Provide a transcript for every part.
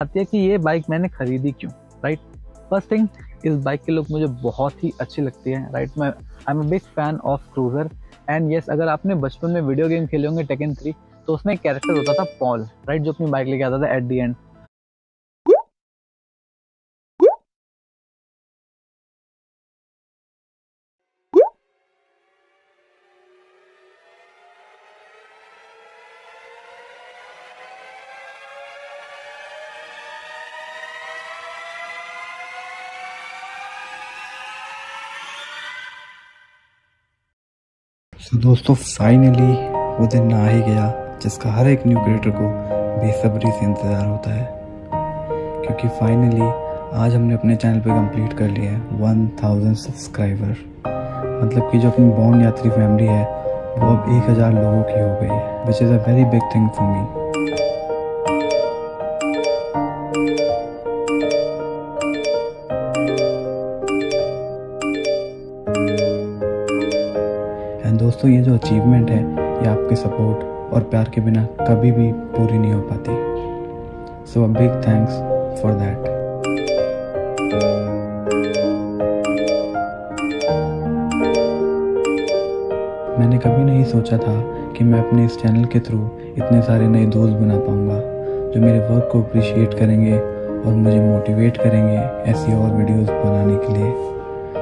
आती है कि ये बाइक मैंने खरीदी क्यों राइट फ़र्स्ट थिंग इस बाइक के लुक मुझे बहुत ही अच्छी लगती है राइट मैं I am big fan of cruiser and yes अगर आपने बचपन में वीडियो गेम खेले होंगे टेकन थ्री तो उसमें एक कैरेक्टर होता था पॉल राइट जो अपनी बाइक लेके आता था at the end so so, दोस्तों फाइनली वो दिन आ ही गया जिसका हर एक न्यू क्रिएटर को बेसब्री से इंतज़ार होता है। क्योंकि फाइनली आज हमने अपने चैनल पे कंप्लीट कर लिया है वन थाउज़ेंड सब्सक्राइबर मतलब कि जो अपनी बॉन्ड यात्री फैमिली है वो अब एक हज़ार लोगों की हो गई है which is a very big thing for me दोस्तों, ये जो अचीवमेंट है, ये आपके सपोर्ट और प्यार के बिना कभी भी पूरी नहीं हो पाती। So a big thanks for that मैंने कभी नहीं सोचा था कि मैं अपने इस चैनल के थ्रू इतने सारे नए दोस्त बना पाऊँगा, जो मेरे वर्क को अप्रिशिएट करेंगे और मुझे मोटिवेट करेंगे ऐसी और वीडियोस बनाने के लिए।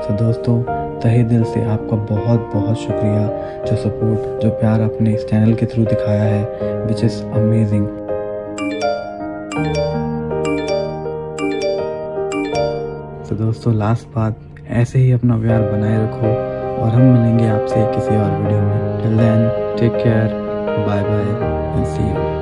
सो दोस्तों तहे दिल से आपका बहुत बहुत शुक्रिया। जो सपोर्ट, जो प्यार आपने इस चैनल के थ्रू दिखाया है विच इज़ अमेजिंग तो दोस्तों लास्ट बात, ऐसे ही अपना प्यार बनाए रखो और हम मिलेंगे आपसे किसी और वीडियो में। Till then take care bye bye and see you